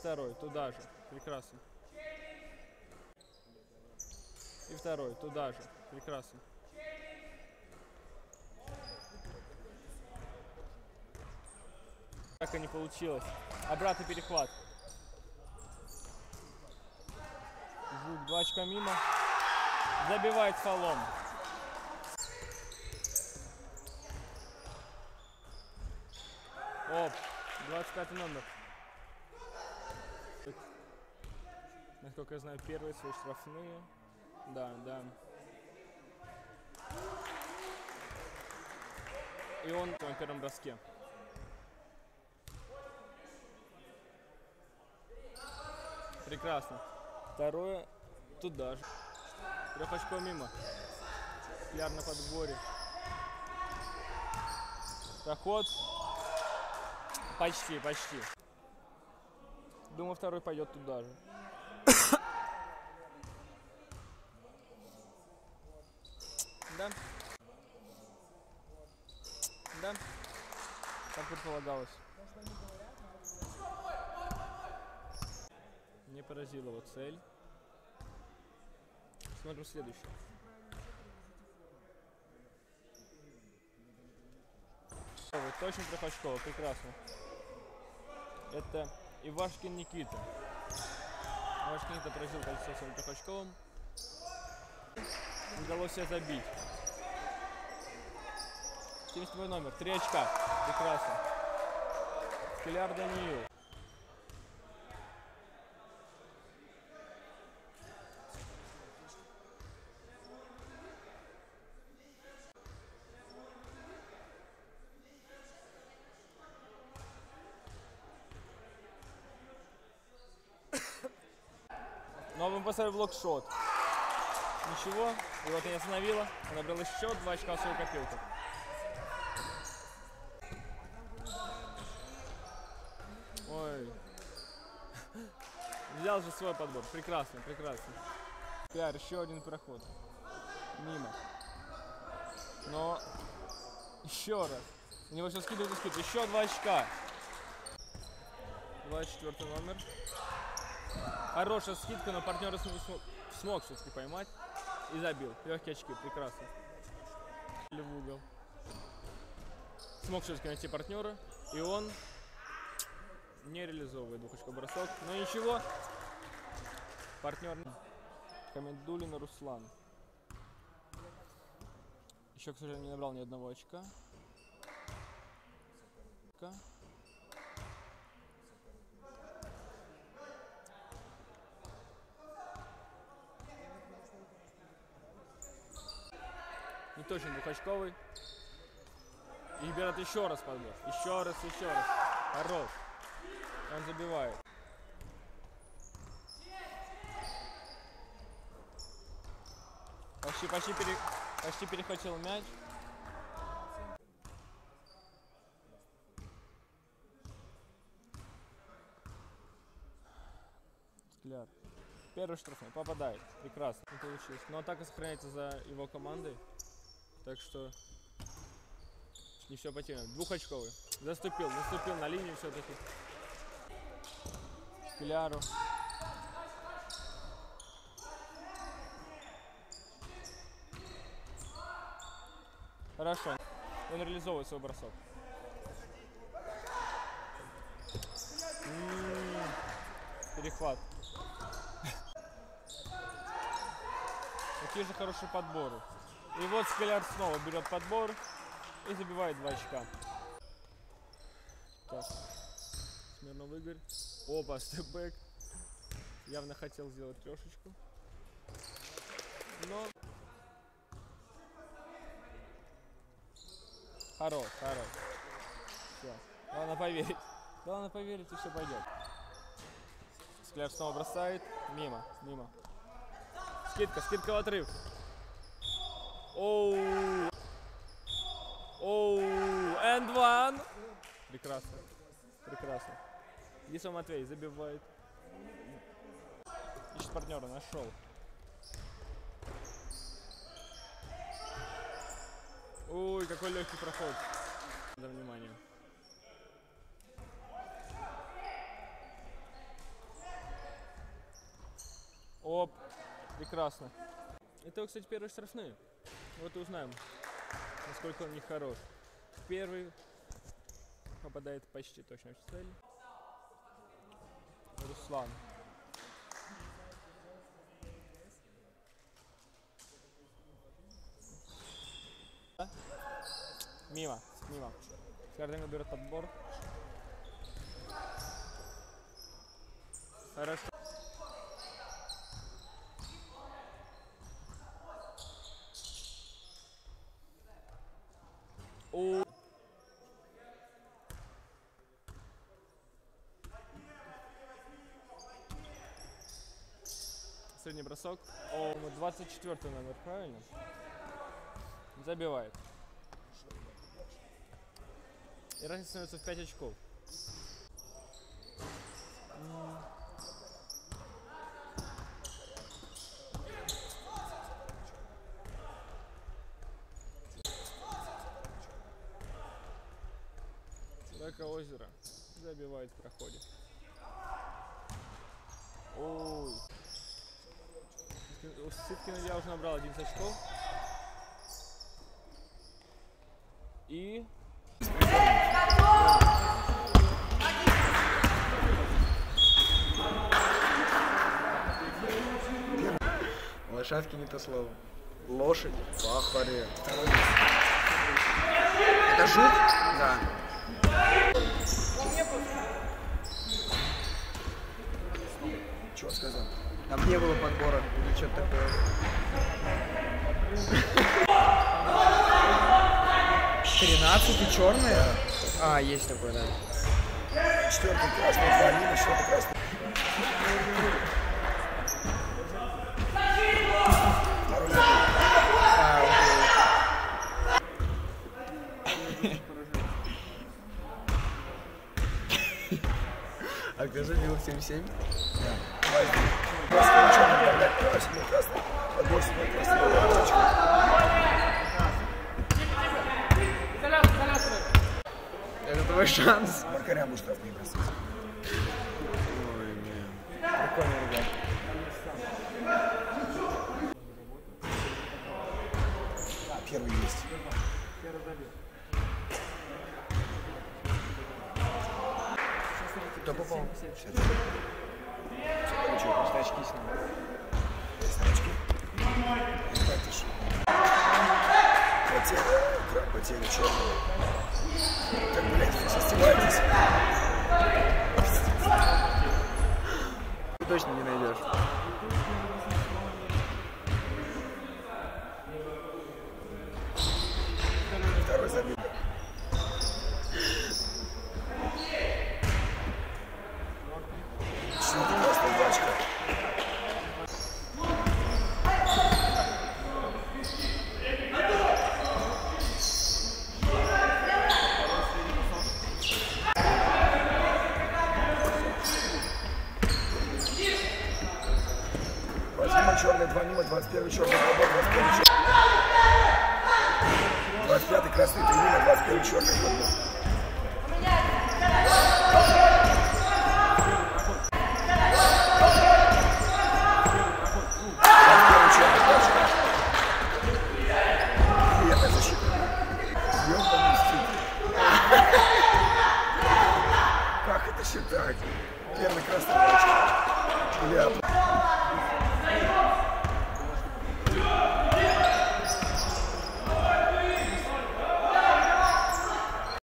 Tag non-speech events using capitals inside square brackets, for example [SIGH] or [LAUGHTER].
второй, туда же. Прекрасно. И второй, туда же. Прекрасно. Так и не получилось. Обратный перехват. Жук, два очка мимо. Забивает фолом. Оп, 25 номер. Насколько я знаю, первые свои штрафные. Да, да. И он на первом броске. Прекрасно. Второе туда же. Трех очков мимо. Яр на подборе. Проход. Почти, почти. Думаю, второй пойдет туда же. [COUGHS] Да. Да. Как предполагалось. Не поразила его цель. Смотрим следующий. Ой, Точно трехочковый, прекрасно. Это Ивашкин Никита. Ивашкин Никита поразил кольцо своим трехочковым. Удалось себе забить. 72 номер, 3 очка. Прекрасно. Скеляр Даниил. Поставил блокшот. Ничего, его это не остановило. Он набрал еще два очка в свою копилку. Ой. Взял же свой подбор. Прекрасно, прекрасно. Пиар, еще один проход. Мимо. Но еще раз. У него все скидывают и скидывают. Еще два очка. 24 номер. Хорошая скидка, но партнер не смог, смог все-таки поймать и забил. Легкие очки, прекрасно. Или в угол. Смог все-таки найти партнера, и он не реализовывает двухочковый бросок. Но ничего, партнер Хамидулин Руслан. Еще, к сожалению, не набрал ни одного очка. Не точно двухочковый. И берет еще раз подбор. Еще раз, еще раз. Хорош. Он забивает. Почти, почти, пере, почти перехватил мяч. Скляр. Первый штрафной. Попадает. Прекрасно. Не получилось. Но атака сохраняется за его командой. Так что не все потеряно. Двухочковый. Заступил, заступил на линию все-таки. Кляру. Хорошо. Он реализовывает свой бросок. М-м-м. Перехват. [LAUGHS] Какие же хорошие подборы. И вот Скаляр снова берет подбор и забивает 2 очка. Так. Смирнов Игорь. Опа, степбэк. Явно хотел сделать трешечку. Но... Хорош, хорош. Все. Главное поверить. Главное поверить, и все пойдет. Скляр снова бросает. Мимо, мимо. Скидка, скидка в отрыв. Оу. Оу. And one. Прекрасно. Прекрасно. Лиса Матвей забивает. Ищет партнера, нашел. Ой, какой легкий проход. За внимание. Оп. Прекрасно. Это, кстати, первые штрафные. Вот узнаем, насколько он не хорош. Первый попадает почти точно в цель. Руслан. Мимо, мимо. Скарденко берет подбор. Хорошо. О. Средний бросок. О, ну, 24 номер, правильно? Забивает. И разница становится в 5 очков. Рака озера. Забивает, проходит. Ой. У я уже набрал 11 очков. И Лошадки не то слово. Лошадь. Пахаре. Это жук? Да. Чего сказал? Там не было подбора или что-то такое. Тринадцать и черные? А, есть такое, да. Четвертый красный, мимо, четвертый красный. А, кто забил 7-7? Красный, Это твой шанс. Маркаря будешь штраф не бросать. Ой, блин. Прикольно, ребят. А, первый есть. Кто попал? Ничего, Потеря, черного. Так, блядь, вы все стебаетесь. Ты точно не найдешь. Второй забил. Четвертый красный, бачка. Возьмима черный, два мимо, 21 черный, подбор, 21 черный. 25 красный, три мимо, 21 черный, подбор.